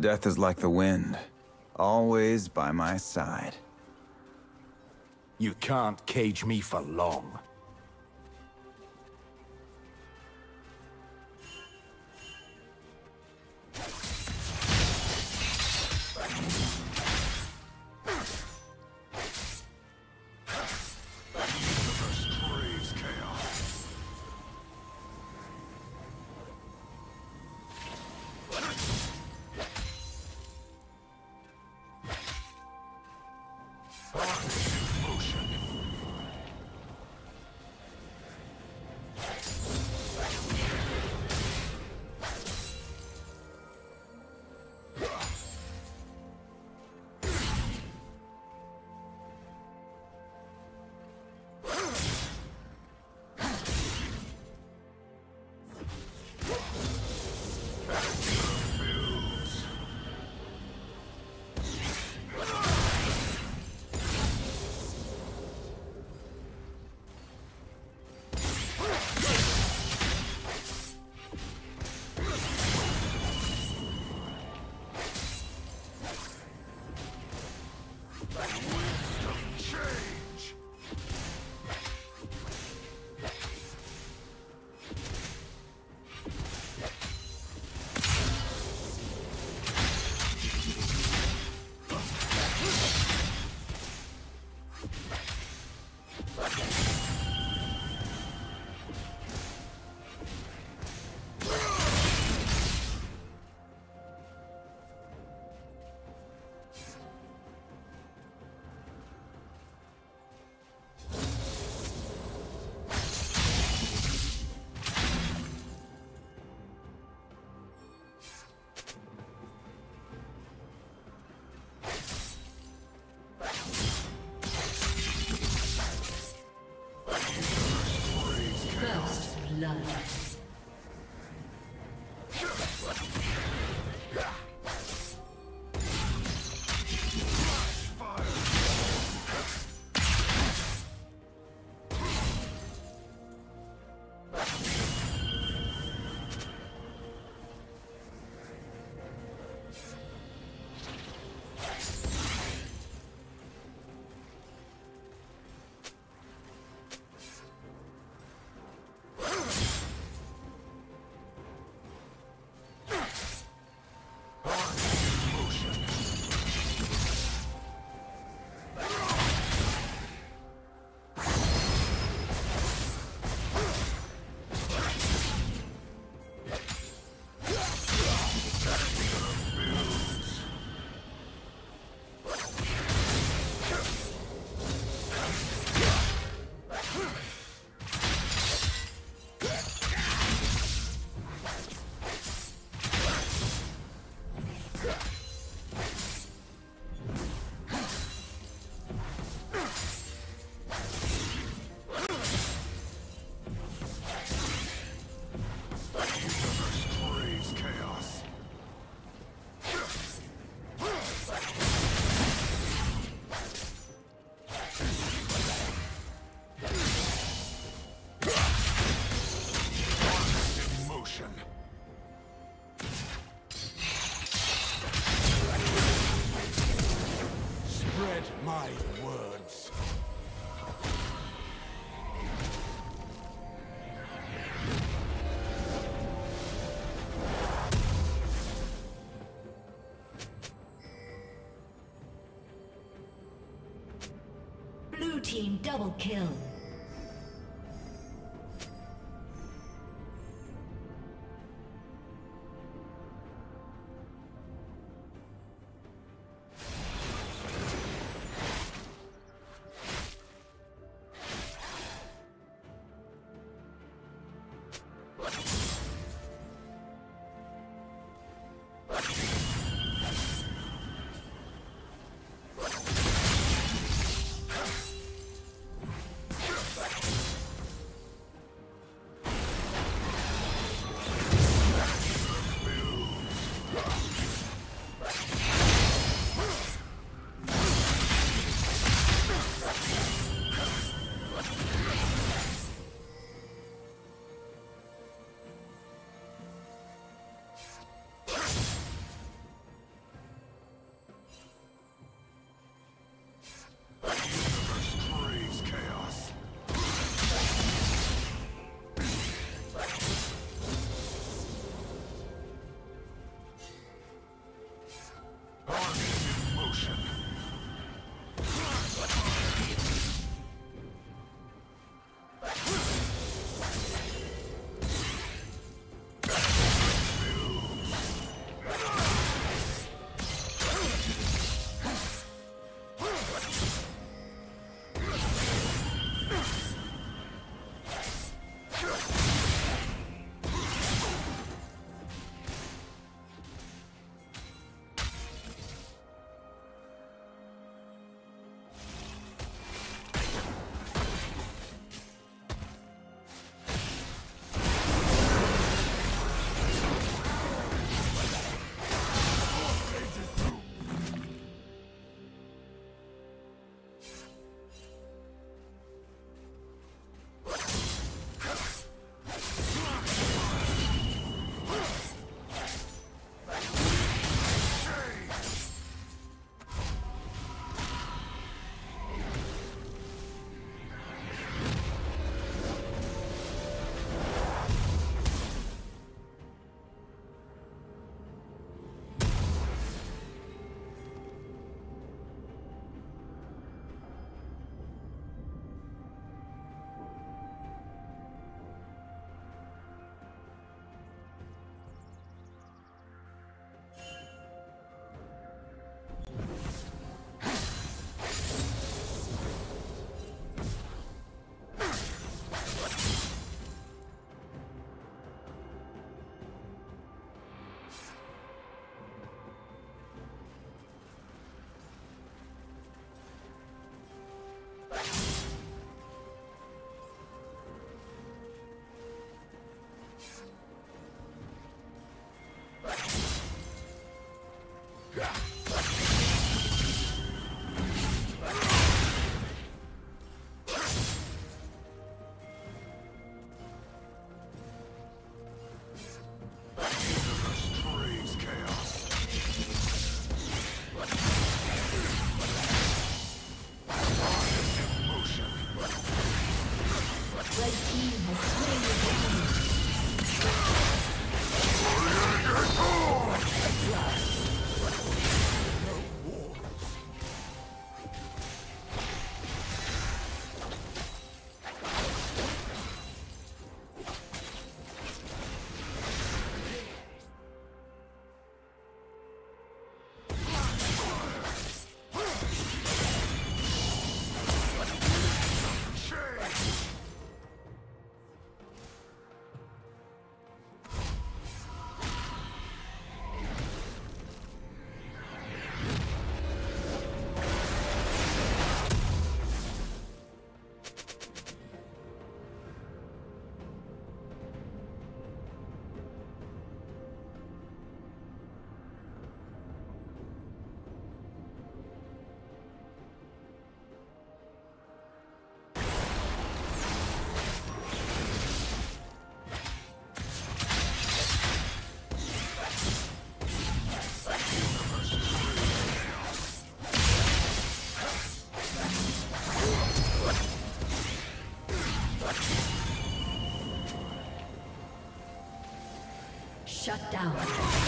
Death is like the wind, always by my side. You can't cage me for long. Team double kill. Shut down.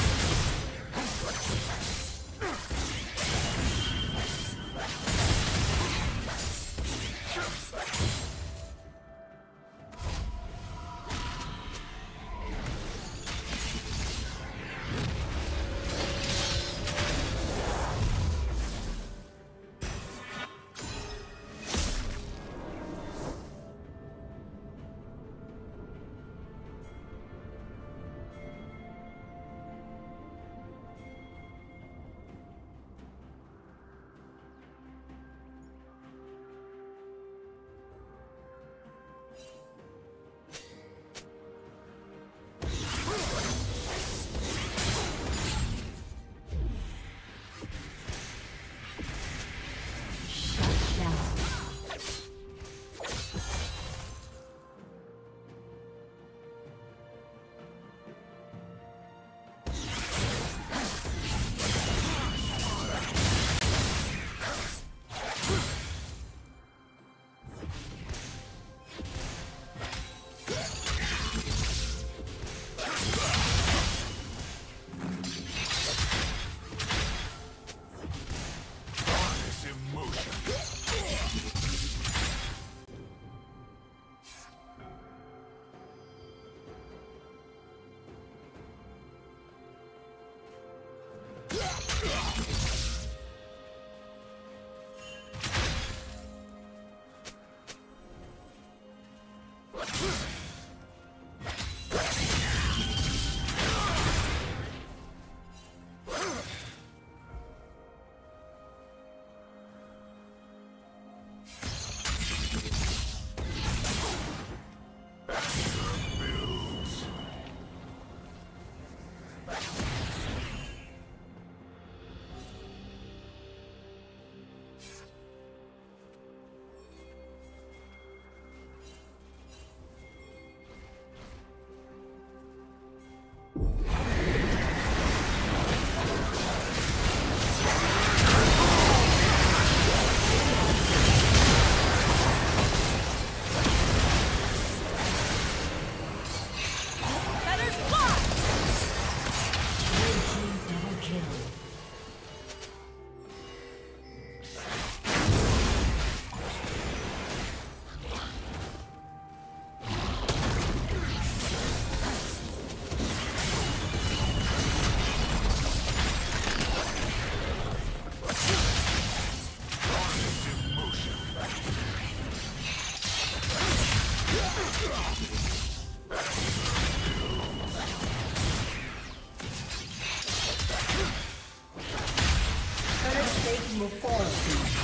Mesmo forte.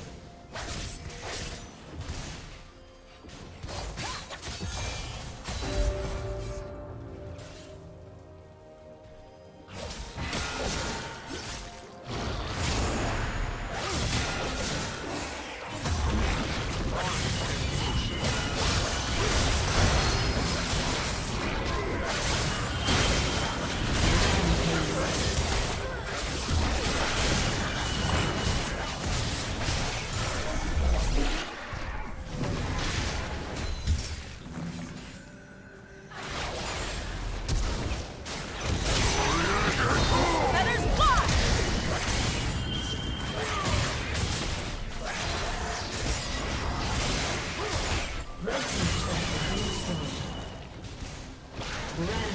Shut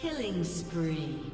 Killing spree.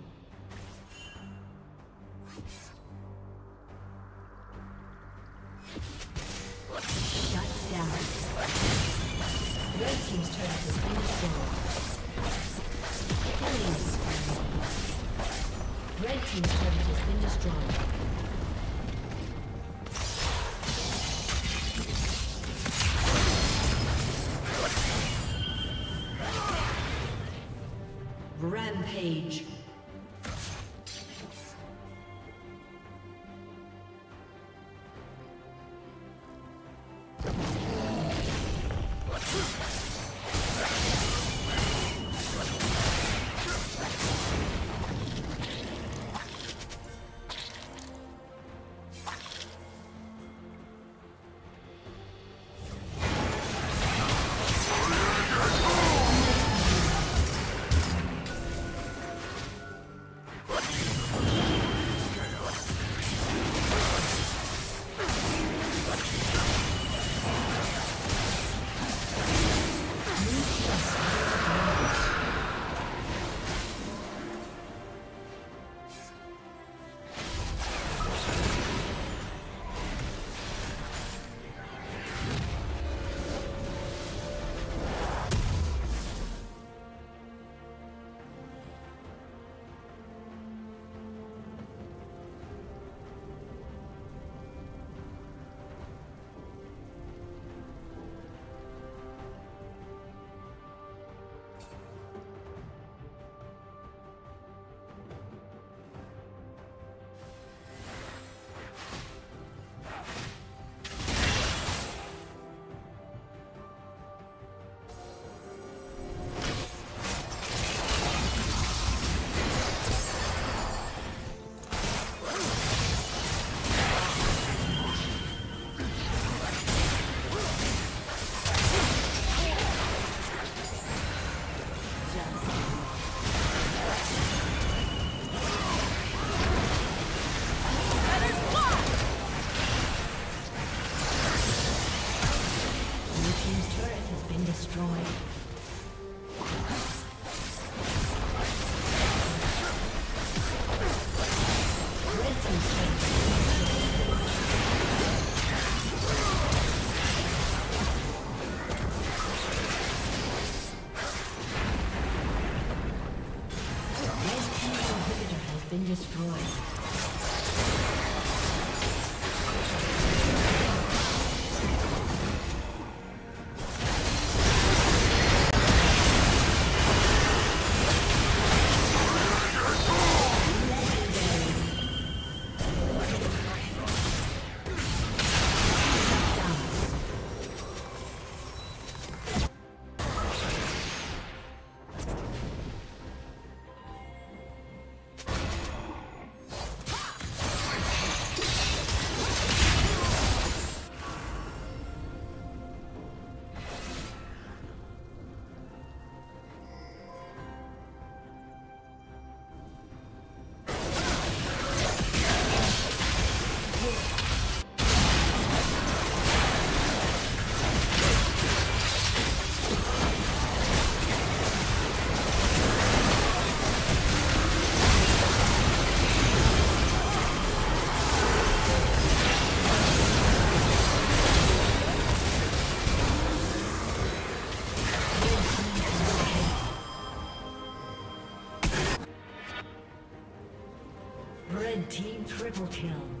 Triple kill.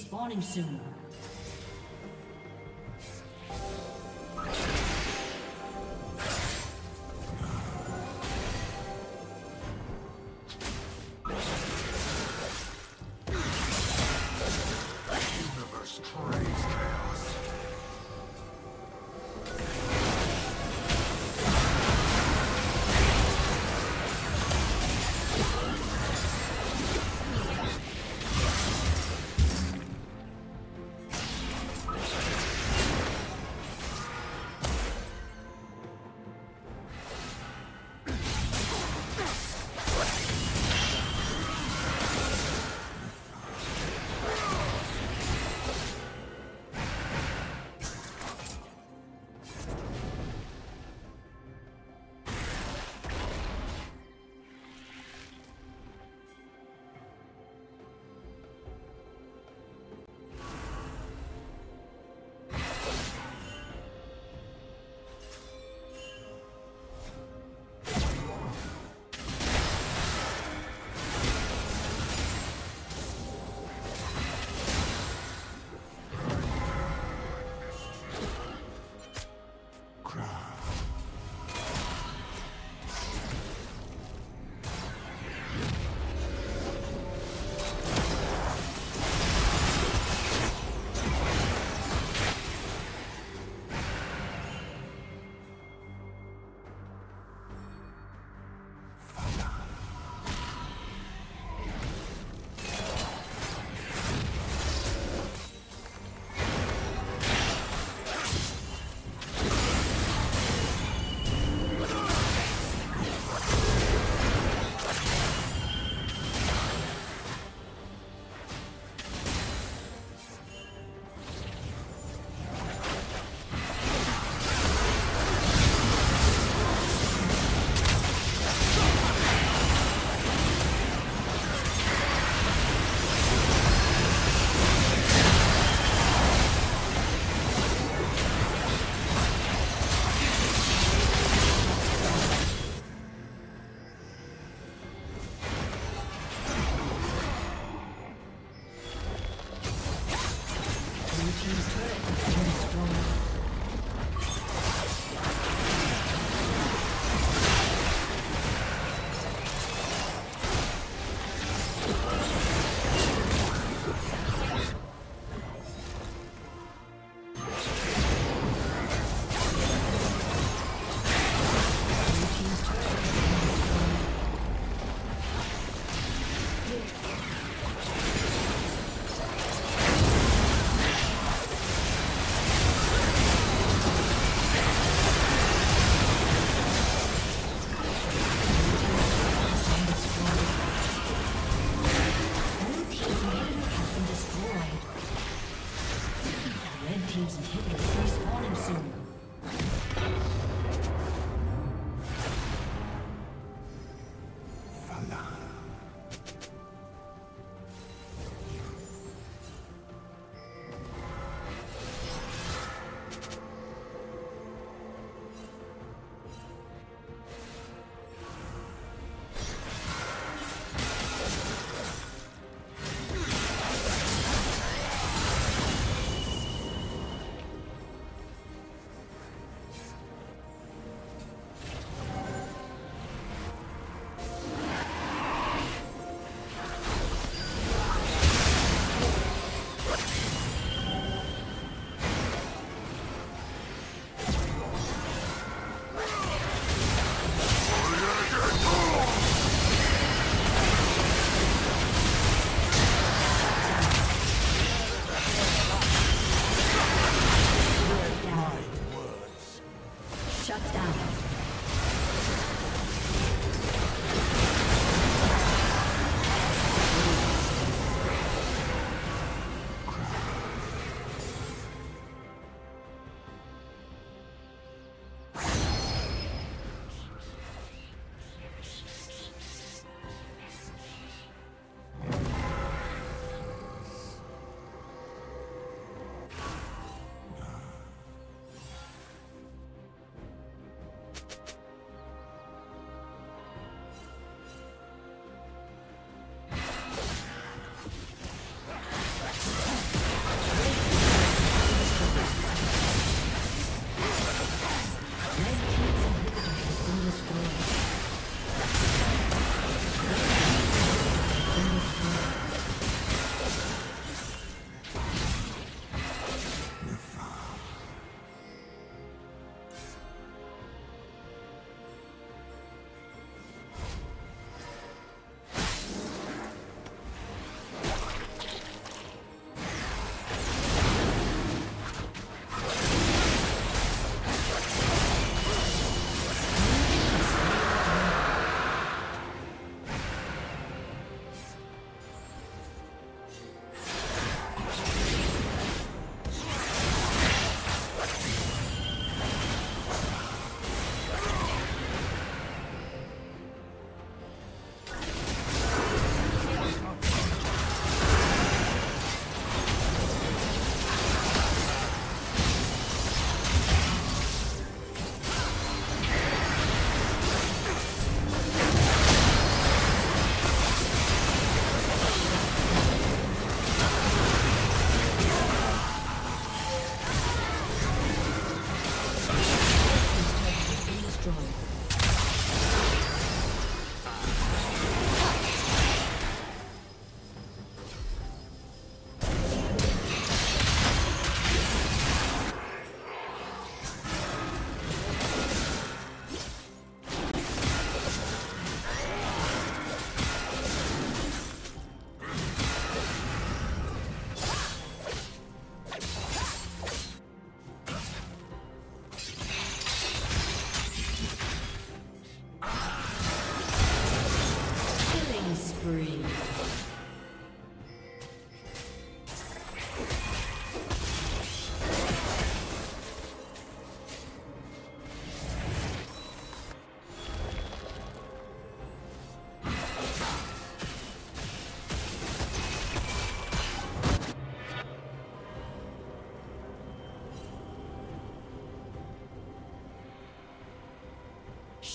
spawning soon.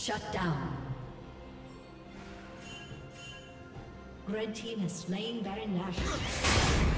Shut down. Red team has slain Baron Nashor.